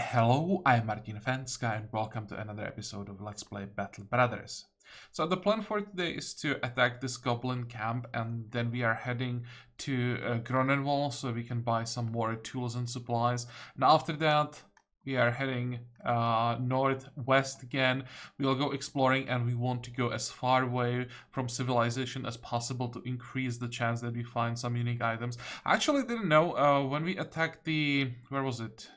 Hello, I'm Martin Fencka and welcome to another episode of Let's Play Battle Brothers. So the plan for today is to attack this goblin camp and then we are heading to uh, Gronenwall so we can buy some more tools and supplies. And after that we are heading uh, northwest again. We'll go exploring and we want to go as far away from civilization as possible to increase the chance that we find some unique items. I actually didn't know uh, when we attacked the... where was it?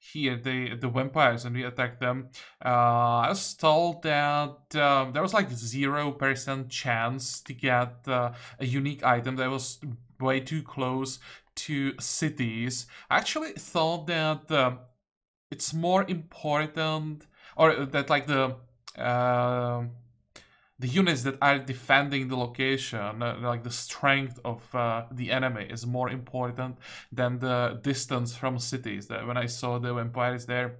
Here the the vampires and we attacked them uh, i was told that um, there was like zero percent chance to get uh, a unique item that was way too close to cities. I actually thought that uh, it's more important or that like the uh, the units that are defending the location, uh, like the strength of uh, the enemy, is more important than the distance from cities. That when I saw the vampires there,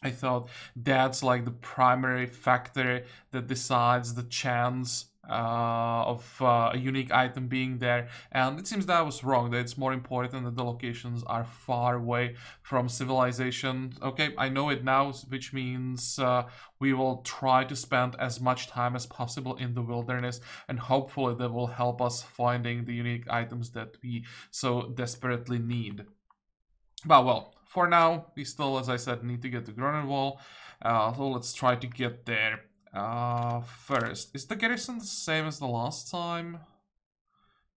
I thought that's like the primary factor that decides the chance uh, of uh, a unique item being there. And it seems that I was wrong that it's more important that the locations are far away from civilization. Okay I know it now which means uh, we will try to spend as much time as possible in the wilderness and hopefully that will help us finding the unique items that we so desperately need. But well for now we still as I said need to get to Gronenwall uh, so let's try to get there uh, first, is the garrison the same as the last time?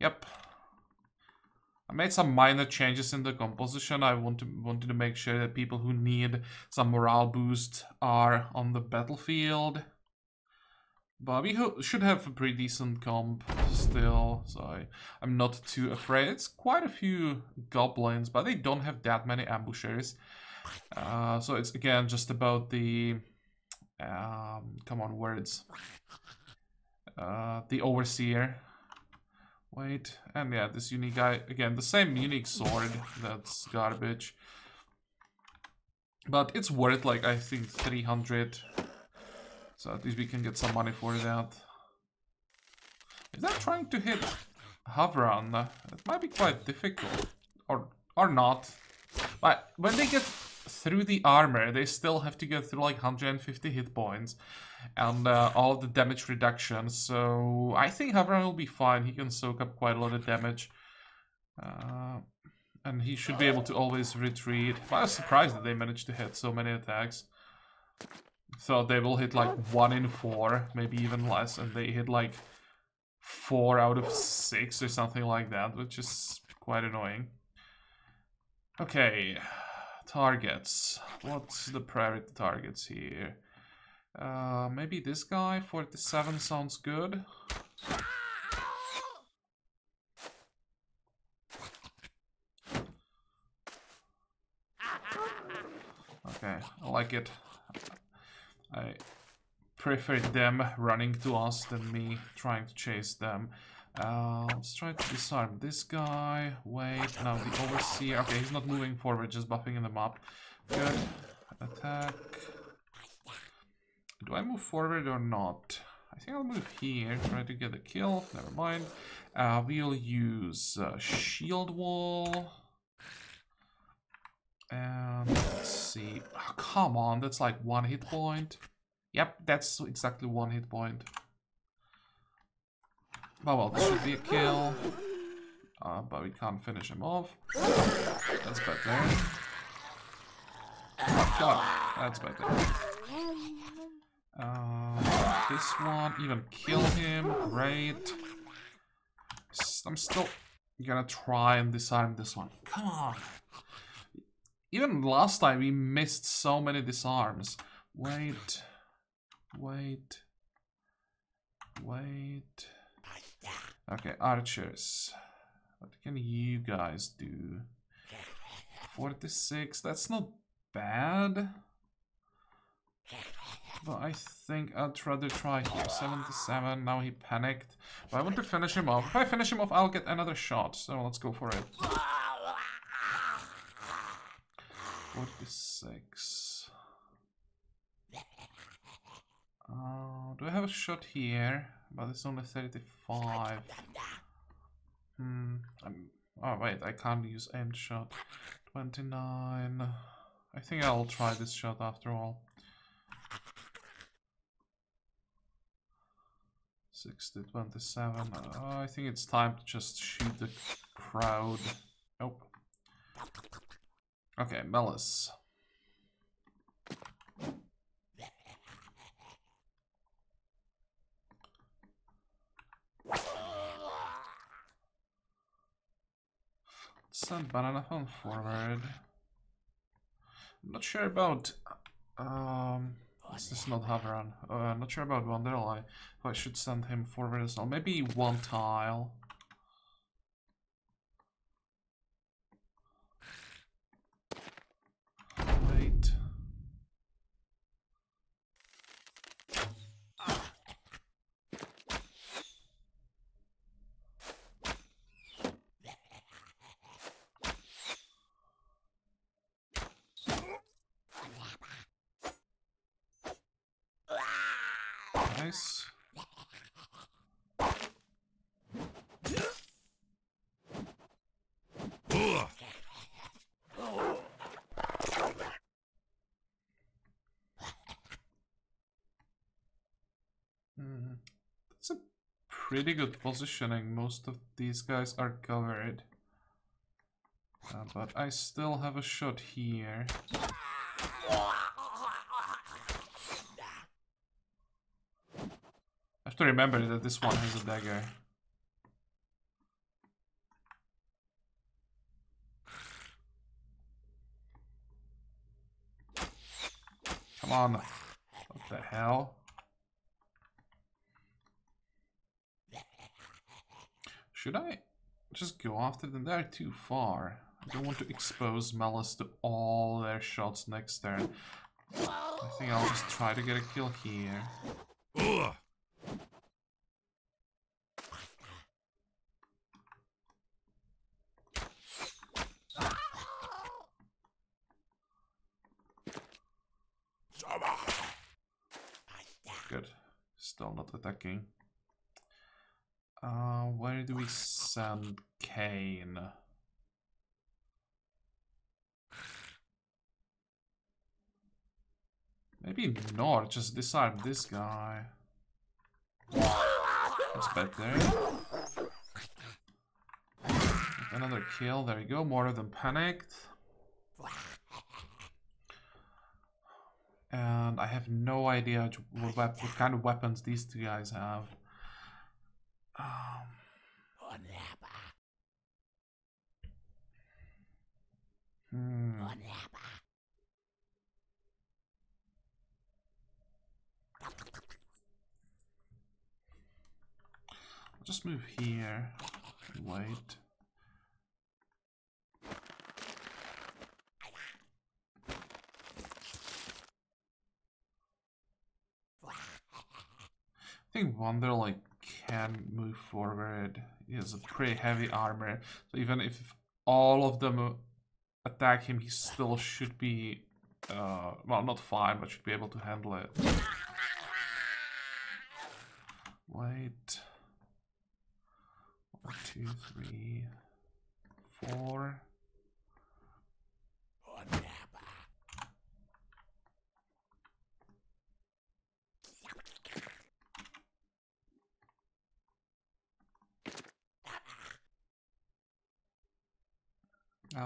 Yep. I made some minor changes in the composition. I want to, wanted to make sure that people who need some morale boost are on the battlefield. But we should have a pretty decent comp still, so I, I'm not too afraid. It's quite a few goblins, but they don't have that many ambushers. Uh, so it's again just about the um, come on, words. Uh, the Overseer. Wait, and yeah, this unique guy, again, the same unique sword, that's garbage. But it's worth, like, I think 300. So at least we can get some money for that. Is that trying to hit Havran? It might be quite difficult. Or, or not. But when they get through the armor, they still have to go through like 150 hit points and uh, all the damage reduction. So I think Havran will be fine. He can soak up quite a lot of damage. Uh, and he should be able to always retreat. I was surprised that they managed to hit so many attacks. So they will hit like 1 in 4, maybe even less, and they hit like 4 out of 6 or something like that, which is quite annoying. Okay, Targets. What's the priority targets here? Uh, maybe this guy, 47 sounds good. Okay, I like it. I prefer them running to us than me trying to chase them. Uh, let's try to disarm this guy. Wait, now the overseer. Okay, he's not moving forward, just buffing in the map. Good. Attack. Do I move forward or not? I think I'll move here, try to get a kill. Never mind. Uh, we'll use uh, shield wall. And let's see. Oh, come on, that's like one hit point. Yep, that's exactly one hit point. Oh well, this should be a kill. Uh, but we can't finish him off. That's better. God, that's better. Uh, this one, even kill him. Great. I'm still gonna try and disarm this one. Come on. Even last time we missed so many disarms. Wait. Wait. Wait. Okay, archers. What can you guys do? 46, that's not bad. But I think I'd rather try here. 77, now he panicked. But I want to finish him off. If I finish him off, I'll get another shot. So let's go for it. 46. Uh, do I have a shot here? But it's only 35. Hmm. I'm, oh, wait, I can't use aimed shot. 29. I think I'll try this shot after all. 60, 27. Uh, I think it's time to just shoot the crowd. Nope. Okay, Melis. Send banana phone forward. I'm not sure about um this is not Havran. Uh, I'm not sure about Wanderlei. If I should send him forward as well. Maybe one tile. Wait. Nice. Hmm. That's a pretty good positioning. Most of these guys are covered. Uh, but I still have a shot here. I have to remember that this one has a dagger. Come on. What the hell? Should I just go after them? They're too far. I don't want to expose Melis to all their shots next turn. I think I'll just try to get a kill here. Good. Still not attacking. Uh, where do we send Kane? Maybe not, just disarm this guy. That's better. Another kill, there you go, more of them panicked. And I have no idea what, what kind of weapons these two guys have. Um, hmm. I'll just move here. Wait. I think Wanderlei can move forward. He has a pretty heavy armor. So even if all of them attack him, he still should be, uh, well, not fine, but should be able to handle it. Wait. One, two, three, four.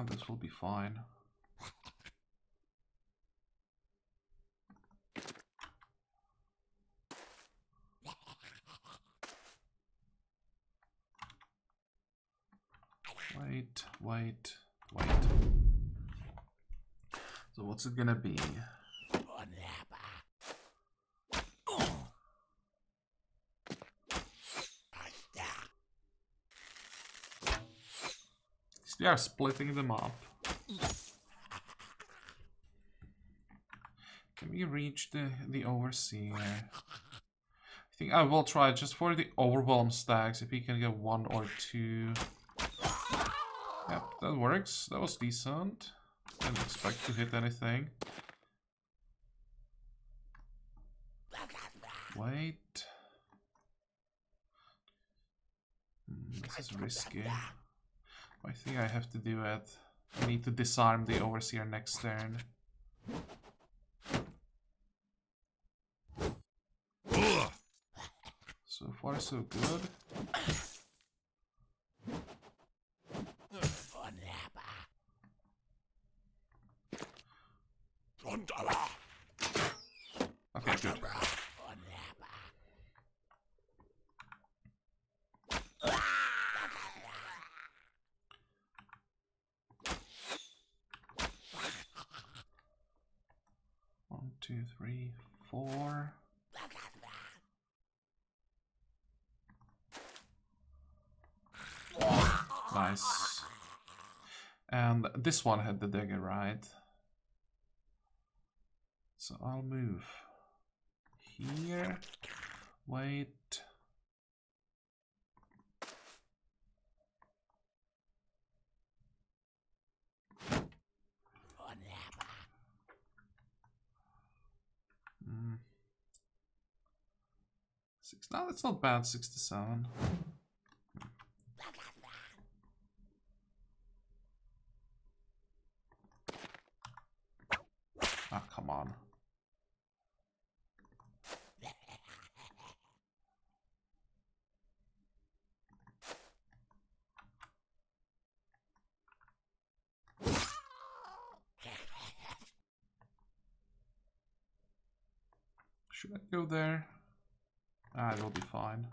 This will be fine. Wait, wait, wait. So what's it gonna be? They are splitting them up. Can we reach the, the Overseer? I think I will try just for the Overwhelm stacks, if we can get one or two. Yep, that works. That was decent. Didn't expect to hit anything. Wait. Hmm, this is risky. I think I have to do it. I need to disarm the Overseer next turn. So far, so good. Okay, good. One, two, three, four. Nice. And this one had the dagger, right? So I'll move here. Wait. Mm. Six. No, that's not bad. Sixty-seven. Ah, come on. Should I go there? Ah, it'll be fine.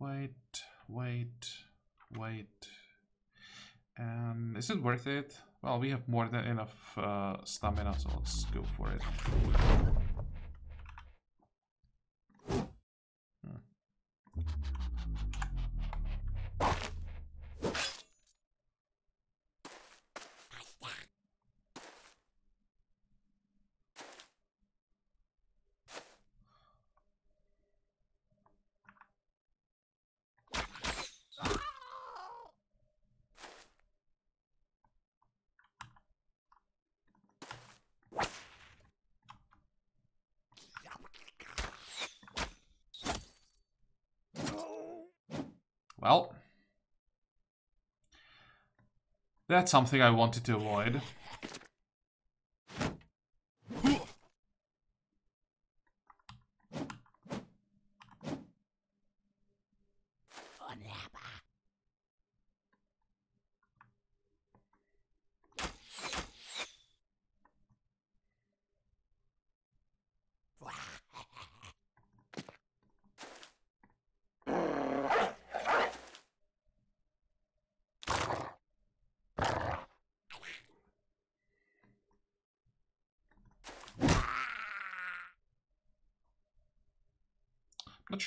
Wait, wait, wait. And is it worth it? Well, we have more than enough uh, stamina, so let's go for it. Hmm. Well, that's something I wanted to avoid.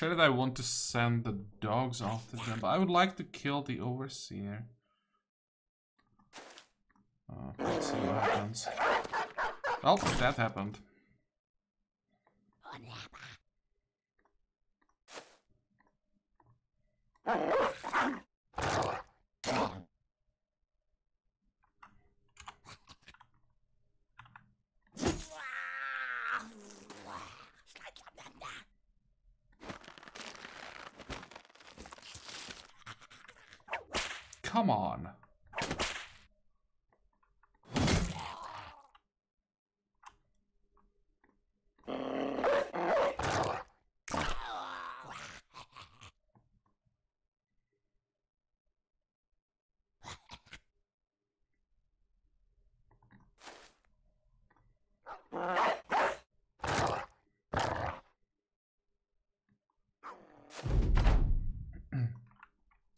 Sure that I want to send the dogs after them, but I would like to kill the overseer. Uh, let's see what happens. Well, that happened. Come on.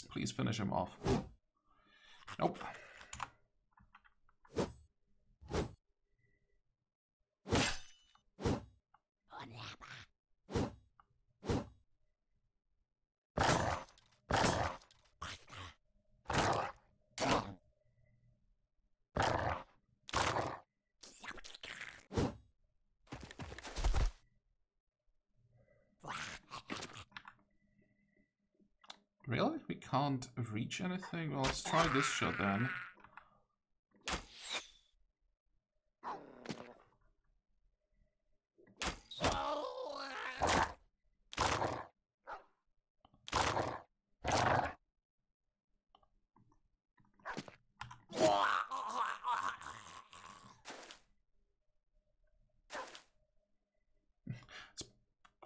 Please finish him off. Nope. Really? We can't reach anything? Well, let's try this shot then.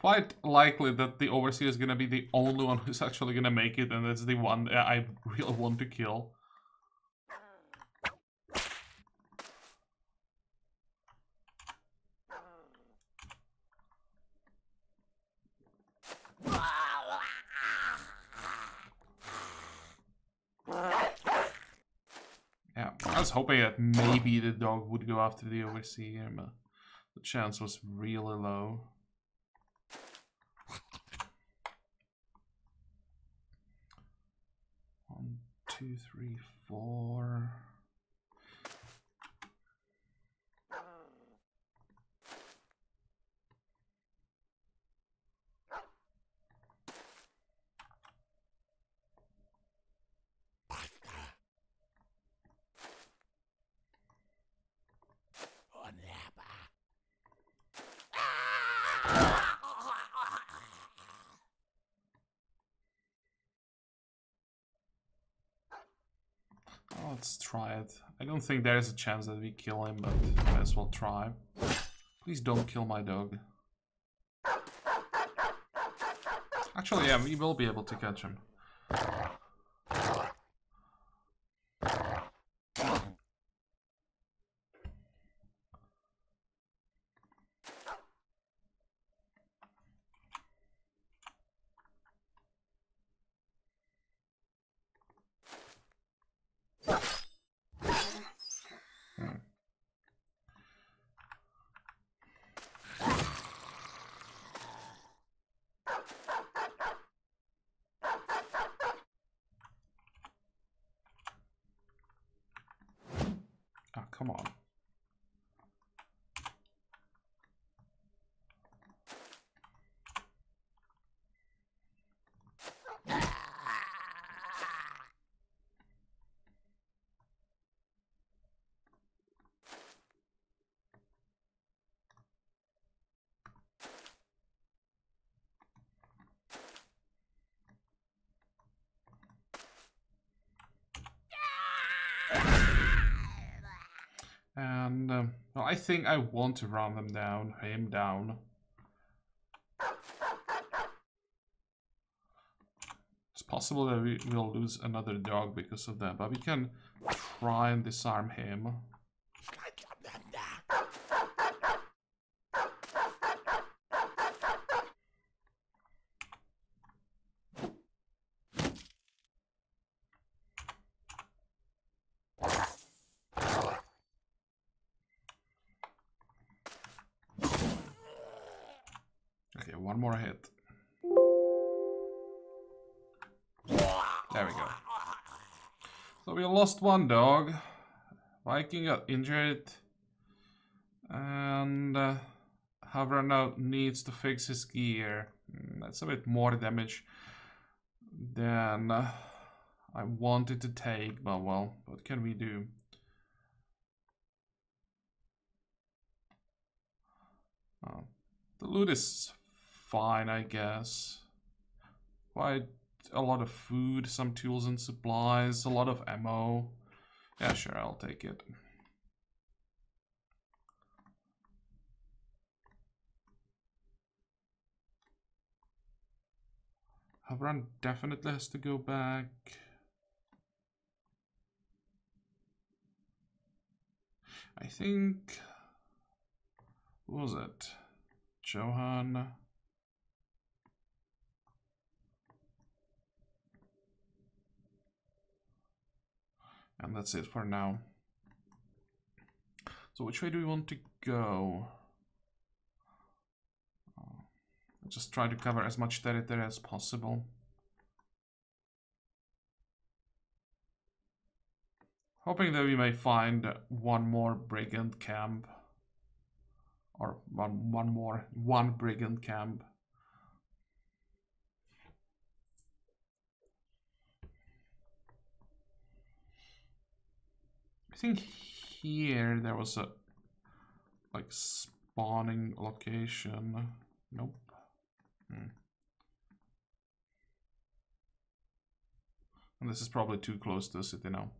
Quite likely that the Overseer is gonna be the only one who's actually gonna make it, and that's the one I really want to kill. Yeah, I was hoping that maybe the dog would go after the overseer, but the chance was really low. One, two, three, four. Let's try it. I don't think there is a chance that we kill him, but might as well try. Please don't kill my dog. Actually, yeah, we will be able to catch him. come on. And, um, well, I think I want to run them down, him down. It's possible that we will lose another dog because of that, but we can try and disarm him. One more hit. There we go. So we lost one dog. Viking got injured. And uh, now needs to fix his gear. Mm, that's a bit more damage than uh, I wanted to take, but well, what can we do? Oh, the loot is fine, I guess. Quite a lot of food, some tools and supplies, a lot of ammo. Yeah, sure, I'll take it. Havran definitely has to go back. I think... Was it? Johan... And that's it for now. So which way do we want to go? Uh, just try to cover as much territory as possible. Hoping that we may find one more brigand camp. Or one, one more, one brigand camp. I think here there was a like spawning location. Nope. Hmm. And this is probably too close to the city now.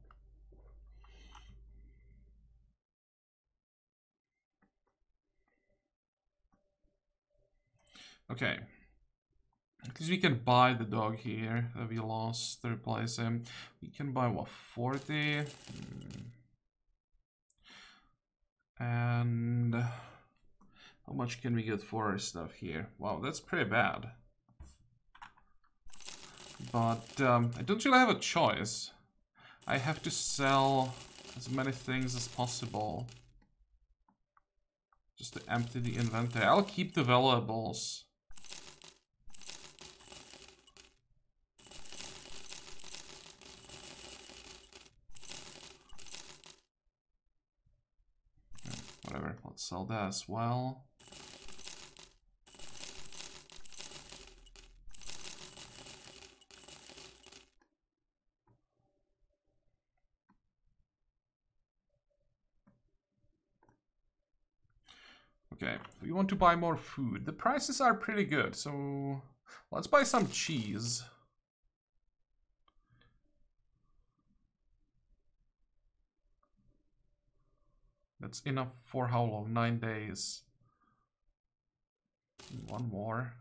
Okay. At least we can buy the dog here that we lost to replace him. We can buy, what, 40? Hmm. And how much can we get for our stuff here? Wow, that's pretty bad. But um, I don't really have a choice. I have to sell as many things as possible. Just to empty the inventory. I'll keep the valuables. Whatever, let's sell that as well. Okay, we want to buy more food. The prices are pretty good, so let's buy some cheese. That's enough for how long? Nine days. One more.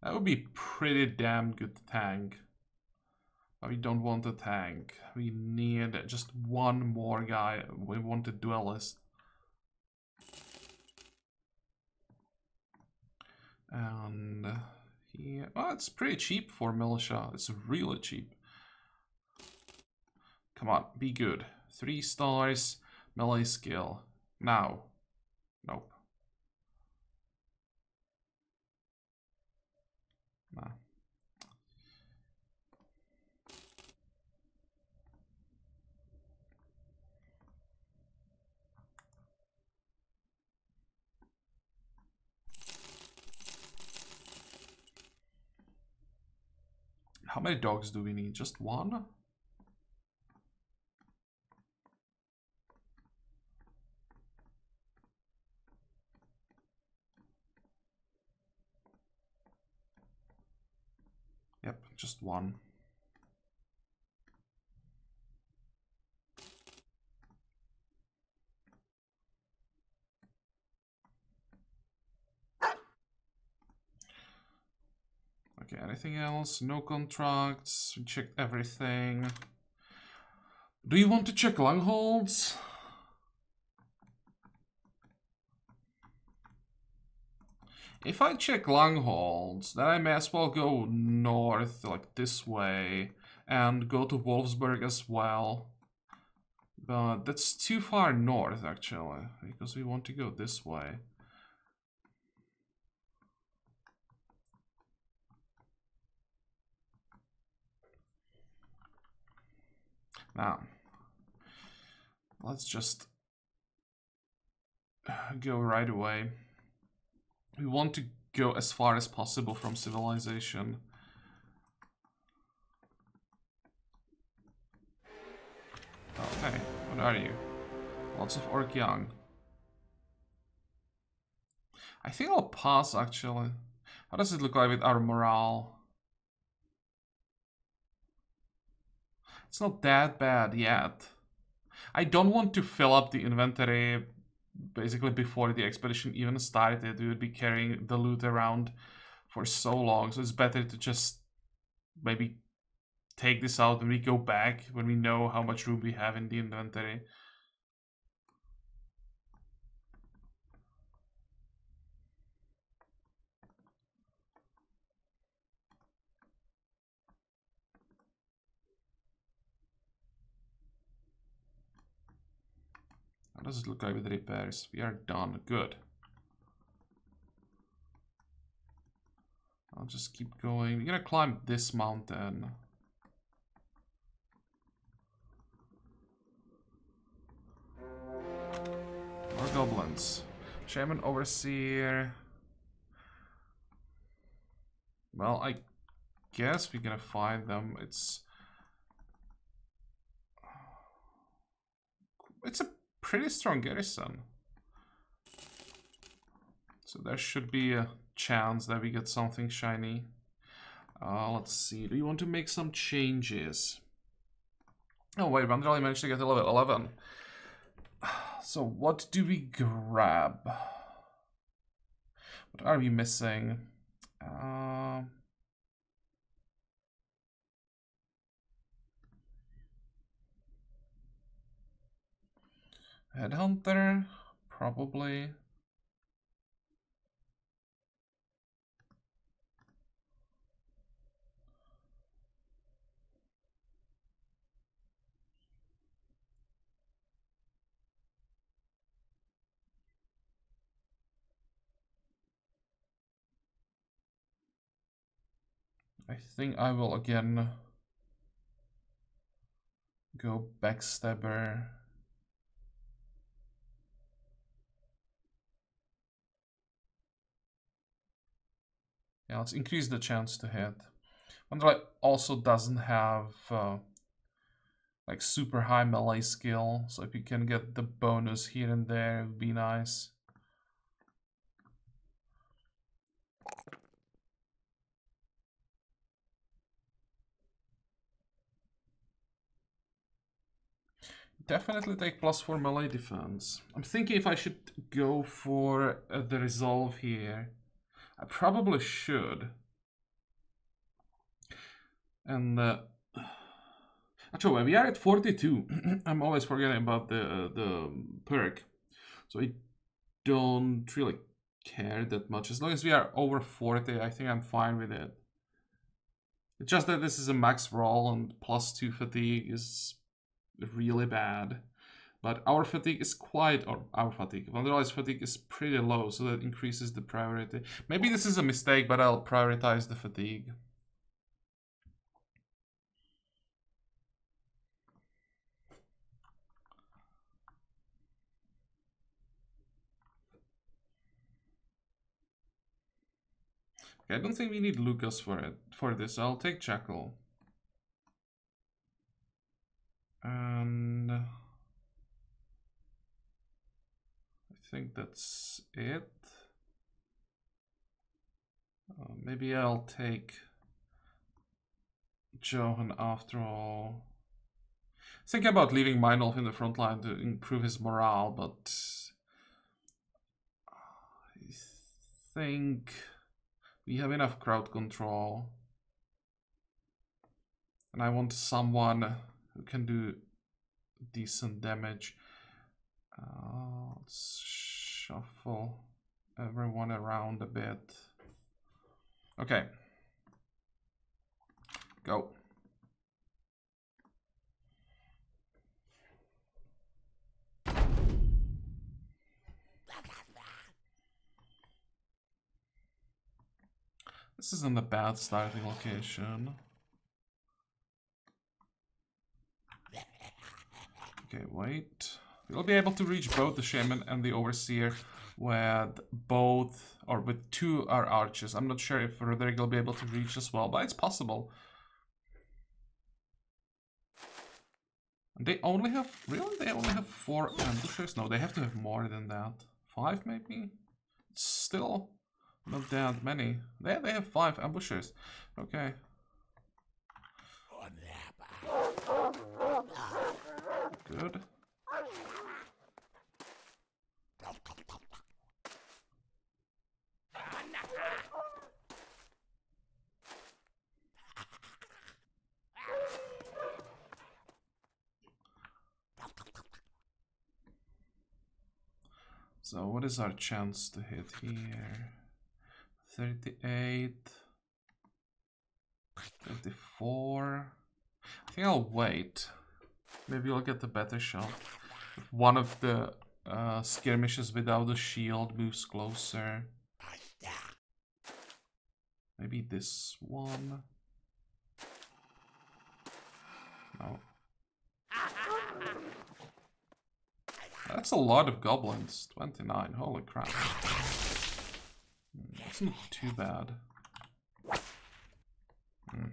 That would be pretty damn good tank. But we don't want a tank. We need just one more guy. We want a duelist. And uh, he, well, it's pretty cheap for militia. It's really cheap. Come on, be good. Three stars, melee skill. Now. Nope. Nah. How many dogs do we need? Just one? Yep, just one. Okay, anything else? No contracts. We checked everything. Do you want to check Langholds? If I check Langholds, then I may as well go north, like this way, and go to Wolfsburg as well. But that's too far north, actually, because we want to go this way. Now, let's just go right away. We want to go as far as possible from civilization. Okay, what are you? Lots of orc young. I think I'll pass actually. How does it look like with our morale? It's not that bad yet. I don't want to fill up the inventory basically before the expedition even started. We would be carrying the loot around for so long, so it's better to just maybe take this out when we go back, when we know how much room we have in the inventory. How does it look like with repairs? We are done. Good. I'll just keep going. We're gonna climb this mountain. More goblins. Shaman Overseer. Well, I guess we're gonna find them. It's... It's a pretty strong garrison. So there should be a chance that we get something shiny. Uh, let's see. Do you want to make some changes? Oh wait, Vandrali managed to get level 11. So what do we grab? What are we missing? Uh... Headhunter, probably. I think I will again go backstabber. Yeah, let's increase the chance to hit. Wonder also doesn't have uh, like super high melee skill, so if you can get the bonus here and there, it would be nice. Definitely take plus 4 melee defense. I'm thinking if I should go for uh, the resolve here. I probably should. And uh, actually, we are at 42. I'm always forgetting about the uh, the perk, so I don't really care that much. As long as we are over 40, I think I'm fine with it. It's just that this is a max roll and plus 2 fatigue is really bad. But our fatigue is quite, or our fatigue, Vandalize fatigue is pretty low, so that increases the priority. Maybe this is a mistake, but I'll prioritize the fatigue. Okay, I don't think we need Lucas for it for this. I'll take Jackal. And I think that's it. Uh, maybe I'll take Johan after all. Think about leaving Meinolf in the front line to improve his morale, but I think we have enough crowd control. And I want someone who can do decent damage. Uh, shuffle everyone around a bit. Okay. Go. This isn't a bad starting location. Okay, wait. We'll be able to reach both the Shaman and the Overseer with both, or with two our archers. I'm not sure if Roderick will be able to reach as well, but it's possible. They only have, really? They only have four ambushers? No, they have to have more than that. Five, maybe? still not that many. They, they have five ambushers. Okay. Good. So what is our chance to hit here? 38, 34. I think I'll wait. Maybe I'll get the better shot. If one of the uh, skirmishers without the shield moves closer. Maybe this one. No. That's a lot of goblins. 29. Holy crap. That's not too bad. Hmm.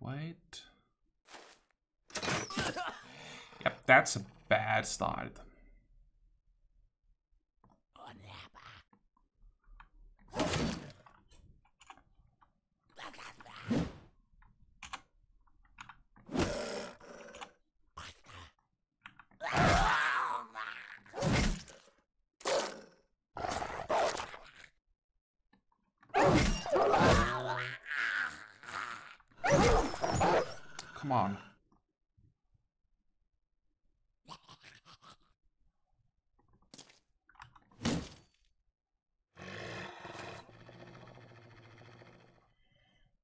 Wait. Yep, that's a bad start. Come on.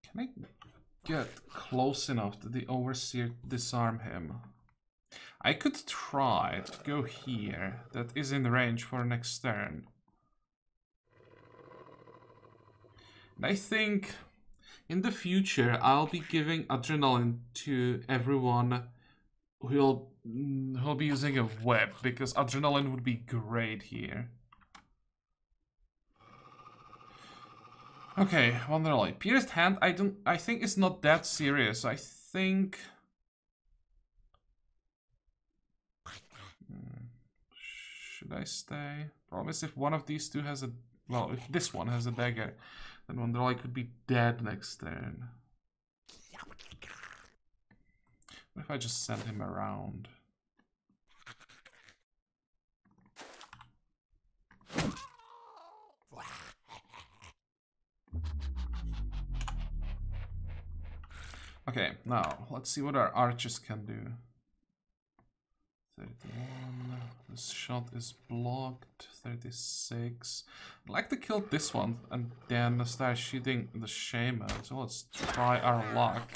Can I get close enough to the Overseer disarm him? I could try to go here. That is in range for next turn. And I think in the future I'll be giving adrenaline to everyone who'll who'll be using a web because adrenaline would be great here. Okay, Wanderlight. Pierced hand, I don't I think it's not that serious. I think hmm, should I stay? Problem is if one of these two has a well, if this one has a dagger, then Wanderlight could be dead next turn. What if I just send him around? Okay, now let's see what our archers can do. 31. This shot is blocked. 36. I'd like to kill this one and then start shooting the shaman. So let's try our luck.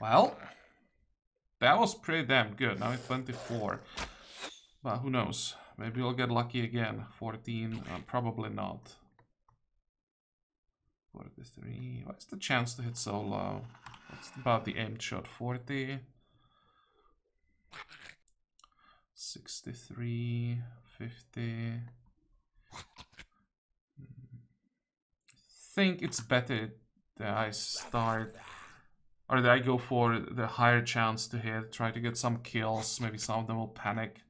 Well, that was pretty damn good. Now it's 24. But who knows? Maybe we'll get lucky again. 14. Uh, probably not. 43. What's the chance to hit so low? What's about the aimed shot? 40. 63, 50. Hmm. think it's better that I start or that I go for the higher chance to hit, try to get some kills, maybe some of them will panic.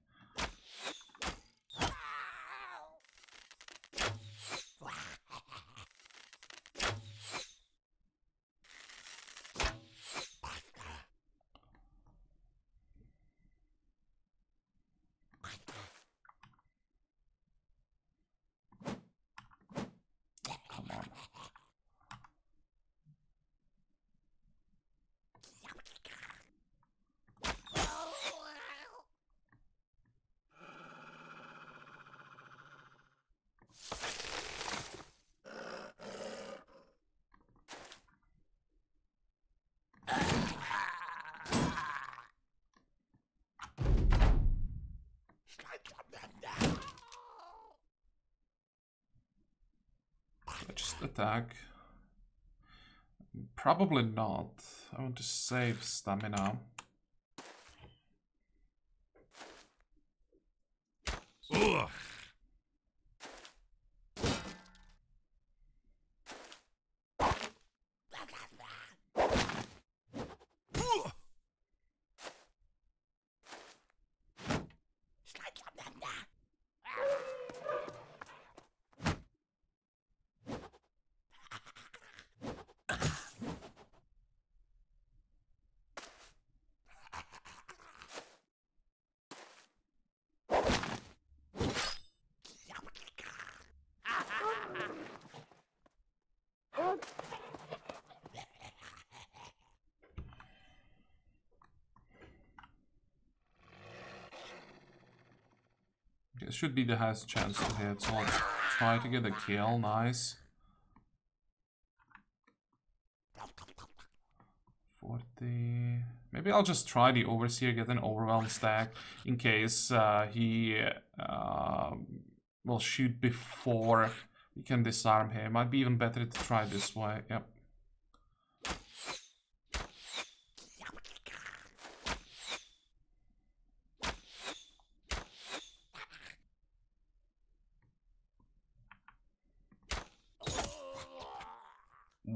Attack? Probably not. I want to save stamina. Ugh. Should be the highest chance to hit, so let's try to get a kill, nice. 40... Maybe I'll just try the Overseer, get an Overwhelm stack, in case uh, he uh, will shoot before we can disarm him. Might be even better to try this way, yep.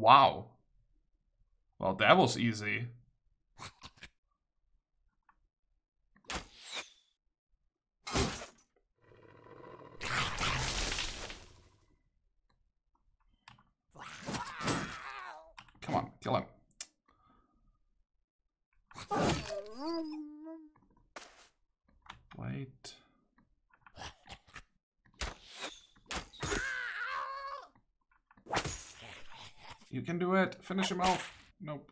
Wow. Well, that was easy. finish him off. Nope.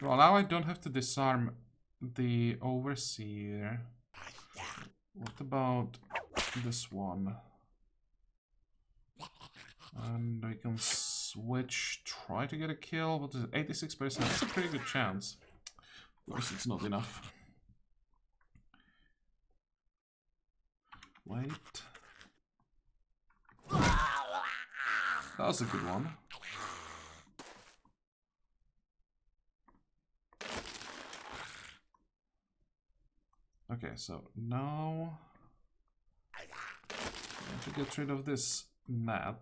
Well, now I don't have to disarm the Overseer. What about this one? And I can switch, try to get a kill. What is it? 86%. That's a pretty good chance. Of course, it's not enough. Wait. That was a good one. Okay, so now I have to get rid of this mat.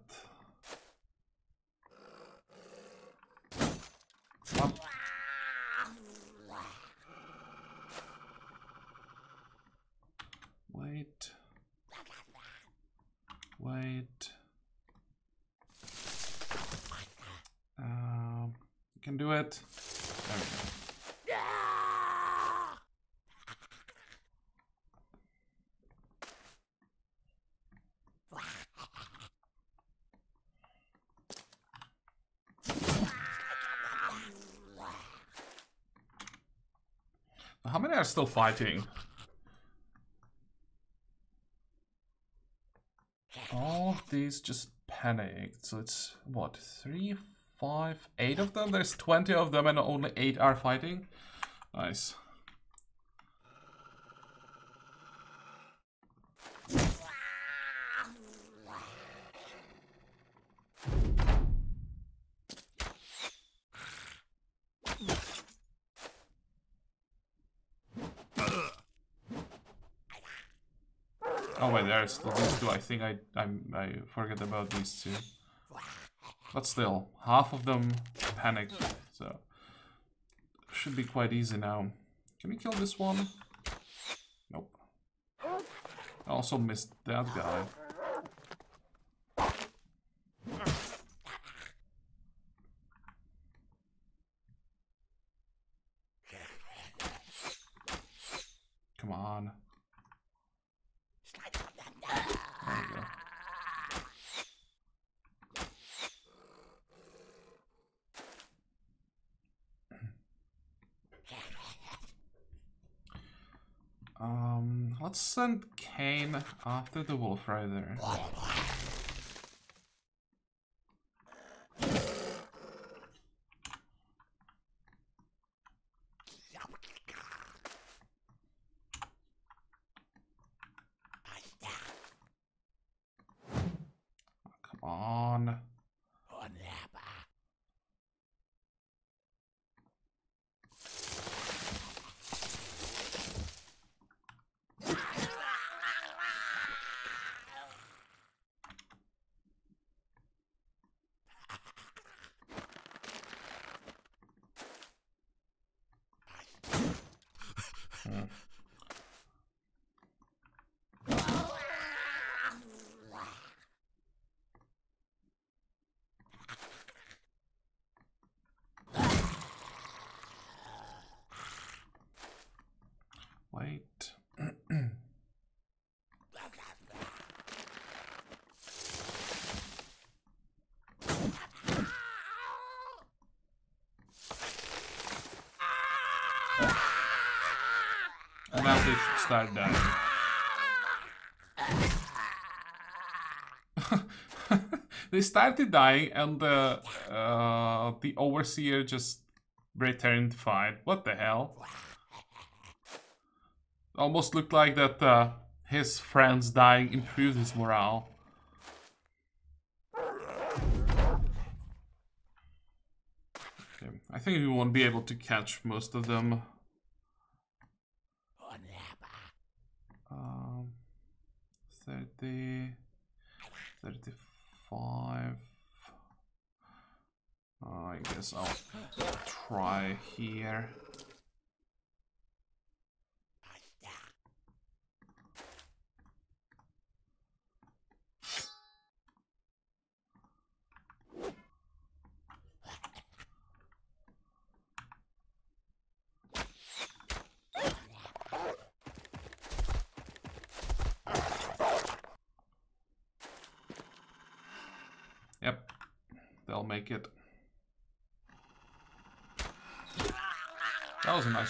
Wait. Wait. Um, you can do it. There we go. How many are still fighting? All of these just panicked. So it's what? Three, five, eight of them? There's 20 of them and only eight are fighting? Nice. Oh wait, there's these two. I think I I I forget about these two. But still, half of them panicked, so should be quite easy now. Can we kill this one? Nope. I also missed that guy. Come on. There we go. Um, let's send Kane after the Wolf Rider. Come on. Hmm. Wait. And now they should start dying. they started dying and the uh, the overseer just returned fine. What the hell? Almost looked like that uh, his friends dying improved his morale. I think we won't be able to catch most of them. Um, 30, 35. Uh, I guess I'll try here.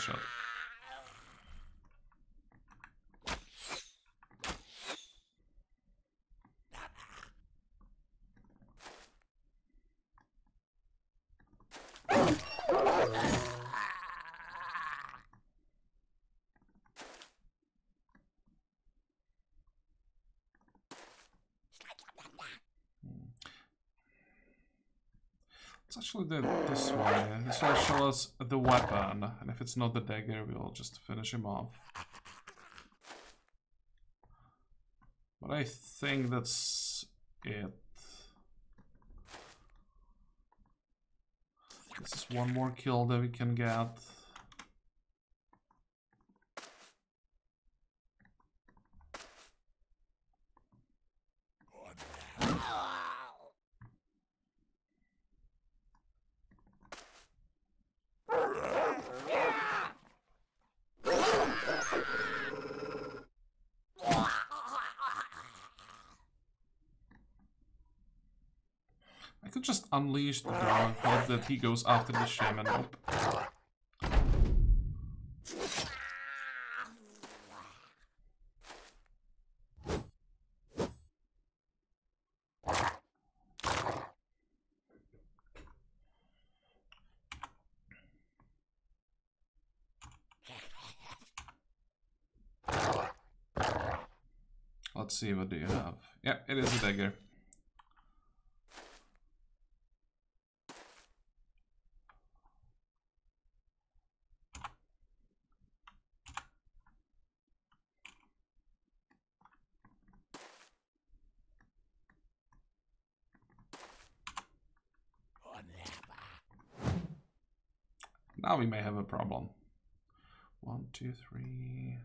That Let's actually do this way. This will show us the weapon, and if it's not the dagger, we'll just finish him off. But I think that's it. This is one more kill that we can get. Unleash the dog, hope that he goes after the shaman. Nope. Let's see, what do you have? Yeah, it is a dagger. Now we may have a problem. One, two, three,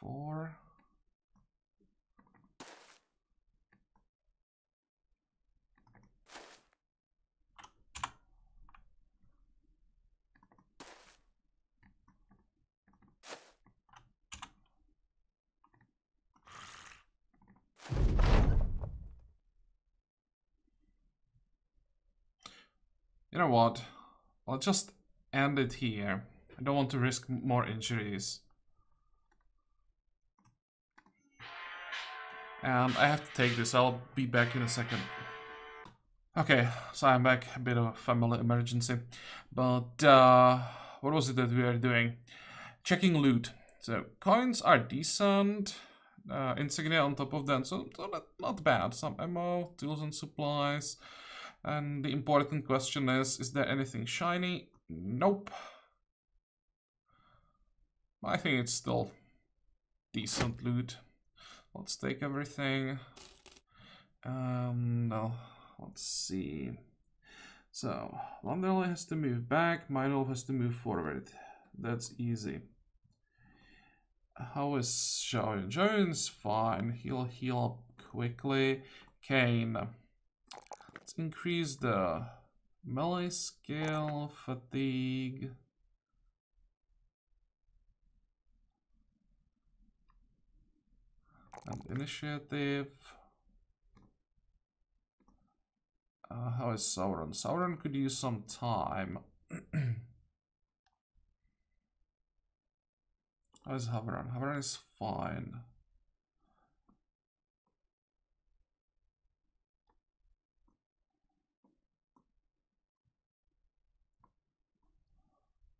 four. You know what? I'll just end it here. I don't want to risk more injuries. And I have to take this. I'll be back in a second. Okay, so I'm back. A bit of a family emergency. But uh, what was it that we are doing? Checking loot. So coins are decent. Uh, insignia on top of them, so, so not, not bad. Some ammo, tools and supplies. And the important question is, is there anything shiny? Nope. I think it's still decent loot. Let's take everything. Um, no, let's see. So, Wanderley has to move back, Mydolf has to move forward. That's easy. How is Xiaoyun? Jones? fine. He'll heal up quickly. Kane. Let's increase the melee skill, fatigue. And initiative. Uh, how is Sauron? Sauron could use some time. how is Havran? Havran is fine.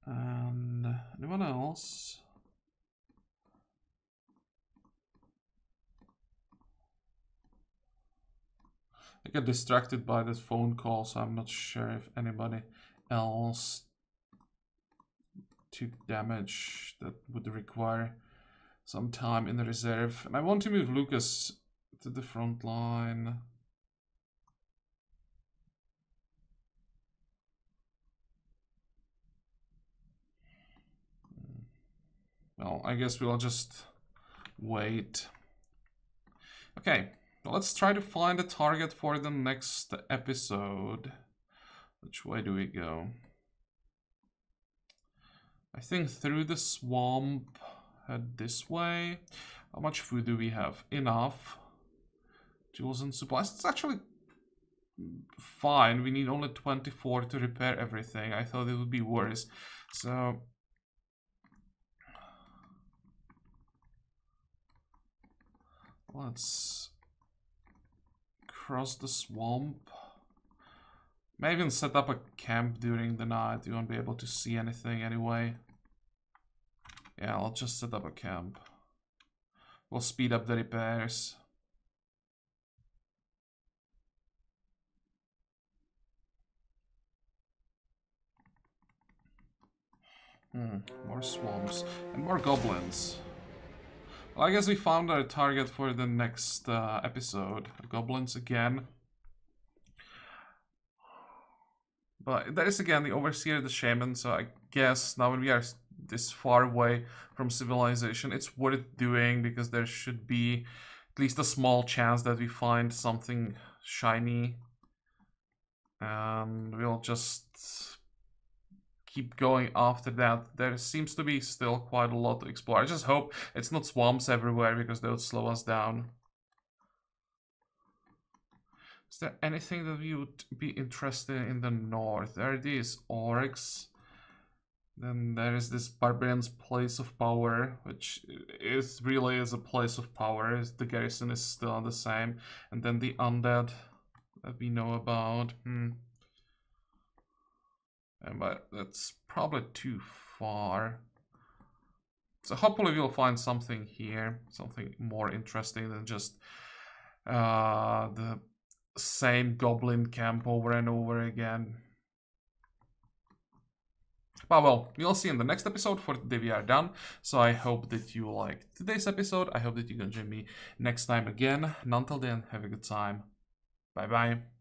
And anyone else? I get distracted by this phone call, so I'm not sure if anybody else took damage that would require some time in the reserve. And I want to move Lucas to the front line. Well, I guess we'll just wait. Okay, let's try to find a target for the next episode. Which way do we go? I think through the swamp, head this way. How much food do we have? Enough. Tools and supplies. It's actually fine. We need only 24 to repair everything. I thought it would be worse. So... Let's cross the swamp. May even set up a camp during the night. You won't be able to see anything anyway. Yeah, I'll just set up a camp. We'll speed up the repairs. Hmm, more swamps. And more goblins. Well, I guess we found our target for the next uh, episode. Goblins again. But that is again the Overseer, the Shaman, so I guess now when we are this far away from civilization, it's worth doing because there should be at least a small chance that we find something shiny. And we'll just keep going after that. There seems to be still quite a lot to explore. I just hope it's not swamps everywhere because they would slow us down. Is there anything that we would be interested in the north? There it is, orcs. Then there is this barbarian's place of power, which is really is a place of power. The garrison is still on the same. And then the undead that we know about. Hmm. But that's probably too far. So hopefully we'll find something here, something more interesting than just uh, the same goblin camp over and over again. But well, we'll see in the next episode. For today we are done. So I hope that you liked today's episode. I hope that you can join me next time again. And until then, have a good time. Bye bye.